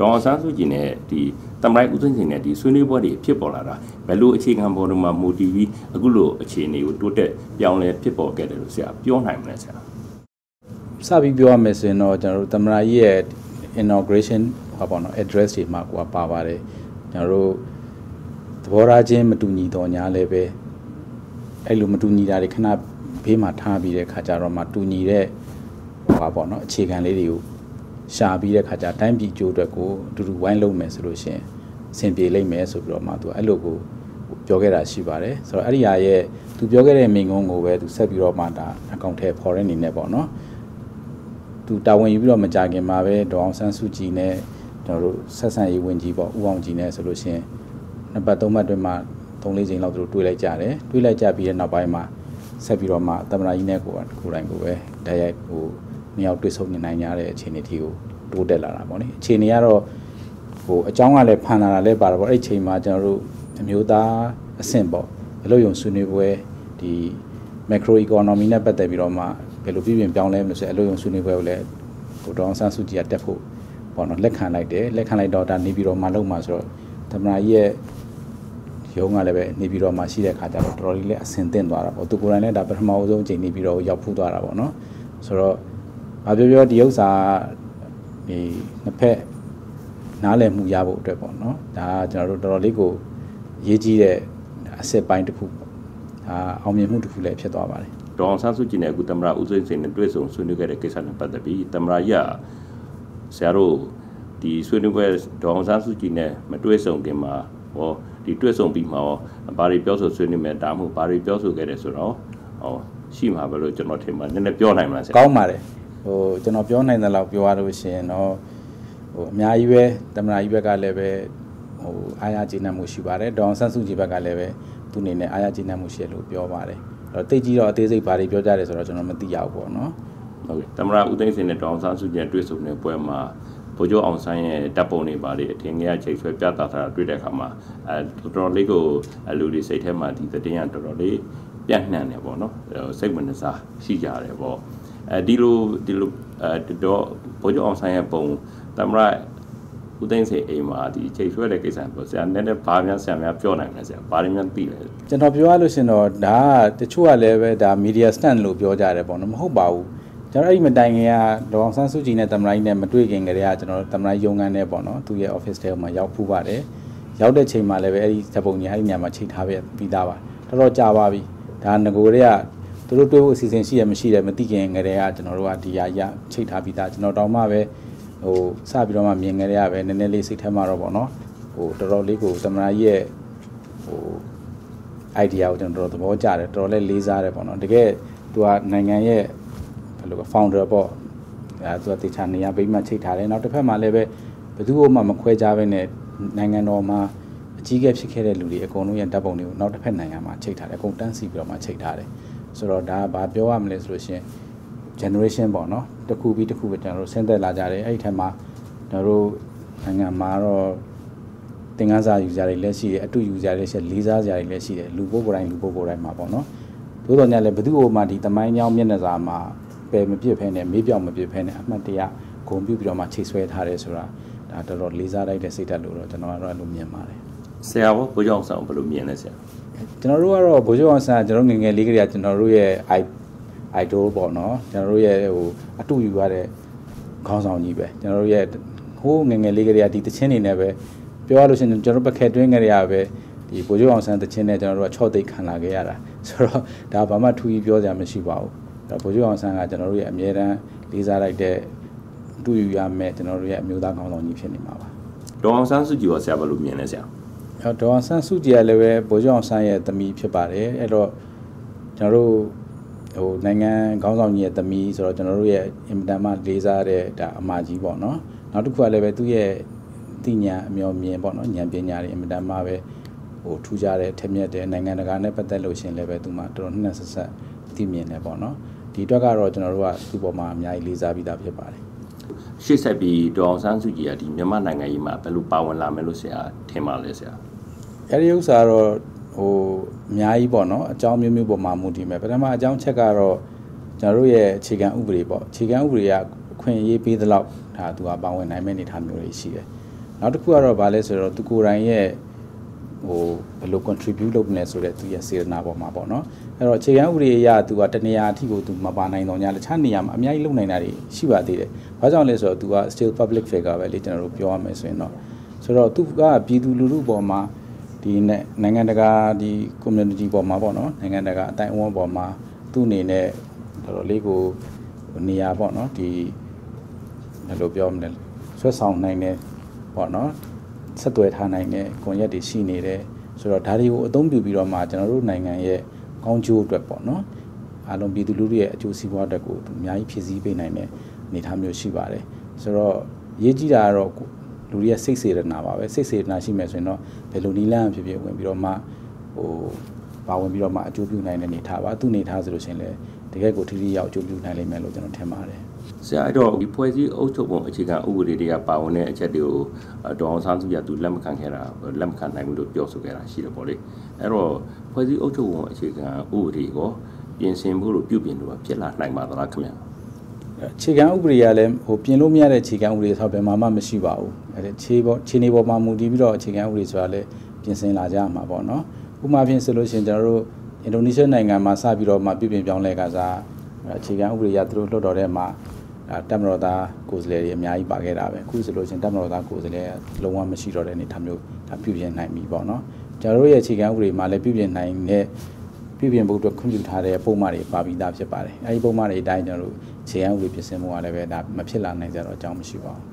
ဒေါအောင်ဆန်းစုကြည်နဲ့ဒီတမရိုက်ဦးသိန်းစိန်နဲ့ဒီဆွေးနွေးပွဲတွေဖြစ်ပေါ်လာတာဘယ်လိုအခြေခံပေါ်တော့မှမူတည်ပြီးအခုလိုအခြေအနေကိုတိုးတက်ပြောင်းလဲဖြစ်ပေါ်ခဲ့တယ်လို့ဆရာပြောနိုင်မလဲဆရာစပြီးပြောရမယ်ဆိုရင်တော့ကျွန်တော်တို့တမရိုက်ရဲ့ inauguration ဟောပေါ့နော် address တွေမှာကိုကပါပါတယ်ကျွန်တော်တို့သဘောထားချင်းမတူညီတော့ညာလည်းပဲအဲ့လိုမတူညီတာတွေခဏဘေးမှာထားပြီးတဲ့ခါကျတော့မှတူညီတဲ့ဟောပေါ့နော်အခြေခံလေးတွေကို ရှာပြီးတဲ့ခါကျတိုင်းပြည်ကျိုးအတွက်ကိုအတူတူဝိုင်းလုံးမယ်ဆိုလို့ရှိရင်အဆင်ပြေလိမ့်မယ်ဆိုပြီးတော့မှသူအဲ့လိုကိုပြောခဲ့တာရှိပါတယ်ဆိုတော့အဲ့ဒီဟာရဲ့သူပြောခဲ့တဲ့မိန့်ခွန်းကိုပဲသူဆက်ပြီးတော့မှဒါအကောင့်ထဲပေါ်တဲ့အနေနဲ့ပေါ့နော်သူတာဝန်ယူပြီးတော့မကြခင်မှာပဲဒေါအောင်ဆန်းစုကြည်နဲ့ကျွန်တော်တို့ဆက်ဆံရေးဝန်ကြီးပေါ့ဦးအောင်ကြည်နဲ့ဆိုလို့ရှိရင်နှစ်ပတ်သုံးပတ်တွင်မှသုံးလေးချိန်လောက်သူတို့တွေးလိုက်ကြတယ်တွေးလိုက်ကြပြီးတဲ့နောက်ပိုင်းမှာဆက်ပြီးတော့မှသမရာကြီးနဲ့ကိုကိုယ်တိုင်ကိုပဲတိုက်ရိုက်ဟို နှစ်ယောက်တွေ့ဆုံနေနိုင်ကြတဲ့အခြေအနေတီကိုတိုးတက်လာတာပေါ့နိအခြေအနေကတော့ဟိုအကြောင်းကလည်းဖန်လာတာလည်းပါတော့ပေါ့အဲ့ချိန်မှာကျွန်တော်တို့အမျိုးသားအဆင့်ပေါ့အလို့ယုံဆွေးနွေးပွဲဒီ macro economy နဲ့ပတ်သက်ပြီးတော့မှဘယ်လိုပြည်ပြင်ပြောင်းလဲမလို့ဆိုအလို့ယုံဆွေးနွေးပွဲကိုလည်းဟိုဒေါအောင်ဆန်းစုကြည်ကတက်ဖို့ပေါ့နော်လက်ခံလိုက်တယ်လက်ခံလိုက်တော့ဒါနေပြီးတော့မှလုံမှာဆိုတော့သမနာကြီးရဲ့ရုံးကလည်းပဲနေပြီးတော့မှရှိတဲ့ခါကျတော့တော်တော်လေးလည်းအဆင်သင့်သွားတာပေါ့သူကိုယ်တိုင်လည်းဒါပထမအဆုံးအချိန်နေပြီးတော့ရောက်ဖူးသွားတာပေါ့နော်ဆိုတော့ ဘာပြောပြောဒီဥစ္စာဒီနှစ်ဖက်နားလည်မှုရဖို့အတွက်ပေါ့နော်ဒါကျွန်တော်တို့တော်တော်လေးကိုရေးကြီးတဲ့အစစ်ပိုင်းတစ်ခုပေါ့ဒါအောင်မြင်မှုတစ်ခုလည်းဖြစ်သွားပါတယ်ဒေါအောင်ဆန်းစုကြည်နဲ့အခုတမရဦးစိန်စိန်နဲ့တွေ့ဆုံဆွေးနွေးခဲ့တဲ့ကိစ္စနဲ့ပတ်သက်ပြီးတမရရဆရာတို့ဒီဆွေးနွေးပွဲဒေါအောင်ဆန်းစုကြည်နဲ့မတွေ့ဆုံခင်မှာဟောဒီတွေ့ဆုံပြီးမှာဘာတွေပြောဆိုဆွေးနွေးမယ်ဒါမှမဟုတ်ဘာတွေပြောဆိုခဲ့တယ်ဆိုတော့ဟောရှိမှာပဲလို့ကျွန်တော်ထင်ပါတယ်နည်းနည်းပြောနိုင်မလားဆရာကောင်းပါတယ် ဟိုကျွန်တော်ပြောနိုင်တဲ့လောက်ပြောရလို့ရှိရင်တော့ဟိုအများကြီးပဲတမနာကြီးဘက်ကလည်းပဲဟိုအားရကျေနပ်မှုရှိပါတယ်ဒေါအောင်ဆန်းစုကြည်ဘက်ကလည်းပဲသူအနေနဲ့အားရကျေနပ်မှုရှိတယ်လို့ပြောပါတယ်အဲ့တော့တိတ်ကြီးတော့အသေးစိတ်ဘာတွေပြောကြတယ်ဆိုတော့ကျွန်တော်မသိရဘူးပေါ့နော်ဟုတ်ကဲ့တမနာဦးသိန်းစင်နဲ့ဒေါအောင်ဆန်းစုကြည်တွေ့ဆုံတဲ့ပွဲမှာဗိုလ်ချုပ်အောင်ဆန်းရဲ့တပ်ပုံတွေပါလေအထင်ကြီးချိန်ဆွဲပြသထားတာတွေ့တဲ့အခါမှာအဲတော်တော်လေးကိုလူတွေစိတ်ထဲမှာဒီသတင်းကတော်တော်လေးပြန့်နှံ့တယ်ပေါ့နော်စိတ်ဝင်စားရှိကြတယ်ပေါ့ အဲဒီလိုဒီလိုအဲတော့ဘိုးကျော်အောင်ဆိုင်ရဲ့ပုံသမရဦးသိန်းစေအိမ်မှာဒီချိန်ဆွဲတဲ့ကိစ္စပေါ့ဆရာနည်းနည်းဘာများဆရာများပြောနိုင်မလဲဆရာဘာတွေများသိလဲကျွန်တော်ပြောရလို့ရှင်တော့ဒါကတချို့ကလည်းပဲဒါ media stand လို့ပြောကြတယ်ပေါ့နော်မဟုတ်ပါဘူးကျွန်တော်အဲ့ဒီမတိုင်ခင်ကဒေါအောင်ဆန်းစုကြည်နဲ့သမရိုင်းနဲ့မတွေ့ခင်ကတည်းကကျွန်တော်သမရိုင်းရုံငန်းနဲ့ပေါ့နော်သူရဲ့ office ထဲမှာရောက်ဖူးပါတယ်ရောက်တဲ့ချိန်မှာလည်းပဲအဲ့ဒီဓပုံကြီးအဲ့ဒီနေရာမှာချိန်ထားပြီးသားပါတော်တော်ကြာပါပြီဒါငကိုတွေက သူတို့တွေးဖို့အစီအစဉ်ရှိရမရှိရမသိခင်ငယ်တည်းကကျွန်တော်တို့ကဒီဟာရချိတ်ထားပြီးသားကျွန်တော်တောင်းမှပဲဟိုစပြီးတော့မှမြင်ငယ်တည်းကပဲနည်းနည်းလေးစိတ်ထဲမှာတော့ပေါ့နော်ဟိုတော်တော်လေးကိုသမနာကြီးရဲ့ဟို idea ကိုကျွန်တော်တော်သဘောကျတယ်တော်တော်လေးလေးစားတယ်ပေါ့နော်တကယ်သူကနိုင်ငံရဲ့ဘယ်လိုက founder ပေါ့အဲသူကတေချာနေရာပိတ်မှချိတ်ထားတယ်နောက်တစ်ဖက်မှာလည်းပဲဘယ်သူမှမခွဲခြားဘဲနဲ့နိုင်ငံတော်မှာအကြီးအကဲဖြစ်ခဲ့တဲ့လူတွေအကုန်လုံးရဲ့ဓာတ်ပုံတွေကိုနောက်တစ်ဖက်နိုင်ငံမှာချိတ်ထားတယ်အကုန်တန်းစီပြီးတော့မှချိတ်ထားတယ် ဆိုတော့ဒါကဘာပြောရမလဲဆိုလို့ရှိရင် generation ပေါ့နော်တစ်ခုပြီးတစ်ခုပဲကျွန်တော်တို့ဆင်းသက်လာကြတယ်အဲ့ဒီထက်မှာကျွန်တော်တို့နိုင်ငံမှာတော့သင်ခန်းစာယူကြတယ်လည်းရှိတယ်အတူယူကြတယ်ရှိလေးစားကြတယ်လည်းရှိတယ်လူပုဂ္ဂိုလ်တိုင်းလူပုဂ္ဂိုလ်တိုင်းမှာပေါ့နော်သို့တော်ညလည်းဘယ်သူ့ဟိုမှဒီတမိုင်းကြောင်းမျက်နှာစာမှာပယ်မပြစ်ဖဲနဲ့မေးပြောင်မပြစ်ဖဲနဲ့အမှတ်တရဂုံပြုပြီးတော့မှချိတ်ဆွဲထားတယ်ဆိုတာဒါတော်တော်လေးစားလိုက်တဲ့စိတ်ဓာတ်လို့တော့ကျွန်တော်ကတော့အဲ့လိုမြင်ပါတယ်ဆရာဘောဘိုးကျောင်းဆောင်ဘယ်လိုမြင်လဲဆရာ ကျွန်တော်တို့ကတော့ဗိုလ်ချုပ်အောင်ဆန်းကျွန်တော်ငငယ်လေးကလေးကကျွန်တော်တို့ရဲ့ idol ပေါ့နော်ကျွန်တော်တို့ရဲ့ဟိုအတူယူရတဲ့ခေါင်းဆောင်ကြီးပဲကျွန်တော်တို့ရဲ့ဟိုးငငယ်လေးကလေးကဒီတချင်းနေနဲ့ပဲပြောရလို့ရှိရင်ကျွန်တော်ပကက်တွင်းကလေးကပဲဒီဗိုလ်ချုပ်အောင်ဆန်းတချင်းနဲ့ကျွန်တော်တို့က6သိတ်ခံလာခဲ့ရတာဆိုတော့ဒါဘာမှထူးကြီးပြောစရာမရှိပါဘူးဒါဗိုလ်ချုပ်အောင်ဆန်းကကျွန်တော်တို့ရဲ့အမြဲတမ်းလေးစားလိုက်တဲ့တူယူရမယ်ကျွန်တော်တို့ရဲ့အမျိုးသားခေါင်းဆောင်ကြီးဖြစ်နေမှာပါဒေါအောင်ဆန်းစုကြည်ရောဆရာဘယ်လိုမြင်လဲဆရာ ဒေါ်အောင်ဆန်းစုကြည်ကလည်းပဲဗိုလ်ချုပ်အောင်ဆန်းရဲ့သမီးဖြစ်ပါတယ်အဲ့တော့ကျွန်တော်တို့ဟိုနိုင်ငံခေါင်းဆောင်ကြီးရဲ့သမီးဆိုတော့ကျွန်တော်တို့ရဲ့အင်မတန်မှလေးစားတဲ့ဒါအမကြီးပေါ့နော်နောက်တစ်ခုကလည်းပဲသူ့ရဲ့သိညာအမျော်မြင်ပေါ့နော်ဉာဏ်ပညာတွေအင်မတန်မှပဲဟိုထူးခြားတဲ့ထက်မြက်တဲ့နိုင်ငံတကာနဲ့ပတ်သက်လို့ရှင်လည်းပဲသူမှတော်တော်နှက်ဆက်ဆက်သိမြင်တယ်ပေါ့နော်ဒီအတွက်ကတော့ကျွန်တော်တို့ကသူ့ပေါ်မှာအများကြီးလေးစားပြီးသားဖြစ်ပါတယ်ရှေ့ဆက်ပြီးဒေါအောင်ဆန်းစုကြည်ကဒီမြန်မာနိုင်ငံကြီးမှာဘယ်လိုပါဝင်လာမယ်လို့ဆရာထင်ပါလဲဆရာ အဲ့ဒီဥစ္စာတော့ဟိုအများကြီးပေါ့နော်အကြောင်းမျိုးမျိုးပေါ်မှာမူတည်မယ်ပထမအကြောင်းချက်ကတော့ကျွန်တော်တို့ရဲ့အခြေခံဥပဒေပေါ့အခြေခံဥပဒေကခွင့်ရေးပေးသလောက်ဒါသူကပါဝင်နိုင်မယ့်အနေအထားမျိုးတွေရှိတယ်နောက်တစ်ခုကတော့ဗာလဲဆိုတော့သူကိုယ်တိုင်ရဲ့ဟိုဘယ်လို contribute လုပ်မလဲဆိုတဲ့သူရဲ့စေတနာပေါ်မှာပေါ့နော်အဲ့တော့အခြေခံဥပဒေအရသူကတနေရာအထိကိုသူမပါနိုင်တော့ညာတခြားနေရာမှာအများကြီးလုပ်နိုင်တာတွေရှိပါသေးတယ်။ဘာကြောင့်လဲဆိုတော့သူက still public figure ပဲလေကျွန်တော်တို့ပြောရမယ်ဆိုရင်တော့ဆိုတော့သူကပြည်သူလူထုပေါ်မှာ ဒီနိုင်ငံတကာဒီ community ပေါ်မှာပေါ့နော်နိုင်ငံတကာအတိုင်းအဝန်းပေါ်မှာသူ့အနေနဲ့တော်တော်လေးကိုနေရာပေါ့နော်ဒီဘယ်လိုပြောမလဲဆွဲဆောင်နိုင်တဲ့ပေါ့နော်ဆက်သွယ်ထားနိုင်တဲ့ကွန်ရက်တွေရှိနေတယ်ဆိုတော့ဒါတွေကိုအသုံးပြုပြီးတော့မှကျွန်တော်တို့နိုင်ငံရဲ့ကောင်းကျိုးအတွက်ပေါ့နော်အားလုံးပြည်သူလူထုရဲ့အကျိုးစီးပွားအတွက်ကိုအများကြီးဖြည့်ဆည်းပေးနိုင်တဲ့အနေအထားမျိုးရှိပါတယ်ဆိုတော့ရေးကြည့်တာကတော့ လူတွေရဲ့စိတ်စေတနာပါပဲစိတ်စေတနာရှိမယ်ဆိုရင်တော့ဘယ်လိုနည်းလမ်းဖြစ်ဖြစ်ဝင်ပြီးတော့မှဟိုပါဝင်ပြီးတော့မှအကျိုးပြုနိုင်တဲ့အနေထားပါသူ့အနေထားဆိုလို့ရှိရင်လည်းတကယ်ကိုထိထိရောက်အကျိုးပြုနိုင်လိမ့်မယ်လို့ကျွန်တော်ထင်ပါတယ်ဆရာအဲ့တော့ဒီဖွဲ့စည်းအုပ်ချုပ်ပုံအခြေခံဥပဒေတွေကပါဝင်တဲ့အချက်တွေကိုဒေါအောင်ဆန်းစုကြသူလက်မခံခဲ့တာလက်မခံနိုင်ဘူးလို့ပြောဆိုခဲ့တာရှိတယ်ပေါ့လေအဲ့တော့ဖွဲ့စည်းအုပ်ချုပ်ပုံအခြေခံဥပဒေကိုပြင်ဆင်ဖို့လို့ပြုပြင်လို့ဖြစ်လာနိုင်ပါသလားခင်ဗျာအ ခြေခံဥပဒေကလည်းဟိုပြင်လို့မရတဲ့အခြေခံဥပဒေဆိုတော့ဘယ်မှာမှမရှိပါဘူးအဲခြေပေါ်ခြေနေပေါ်မှာမူတည်ပြီးတော့အခြေခံဥပဒေဆိုတာလည်းပြင်ဆင်လာကြမှာပေါ့နော်ဥပမာဖြင့်ဆိုလို့ရှိရင်ကျွန်တော်တို့အင်ဒိုနီးရှားနိုင်ငံမှာစပြီးတော့မှပြည်ပြင်ပြောင်းလဲကစားအခြေခံဥပဒေရသူတို့လွှတ်တော်ထဲမှာတပ်မတော်သားကိုယ်စားလှယ်တွေအများကြီးပါခဲ့တာပဲအခုဆိုလို့ရှိရင်တပ်မတော်သားကိုယ်စားလှယ်လုံးဝမရှိတော့တဲ့အနေအထားမျိုးဒါပြုပြင်နိုင်ပြီပေါ့နော်ကျွန်တော်တို့ရဲ့အခြေခံဥပဒေမှာလည်းပြုပြင်နိုင်တဲ့ ပြည်ပြင်ဖို့အတွက်ခွင့်ပြုထားတဲ့ပုံမှန်တွေပါပြီးသားဖြစ်ပါတယ်အဲဒီပုံမှန်တွေအတိုင်းကျွန်တော်တို့ခြေရန်ဥပဒေပြင်ဆင်မှုကလည်းပဲဒါမဖြစ်လာနိုင်ကြတော့အကြောင်းမရှိပါဘူး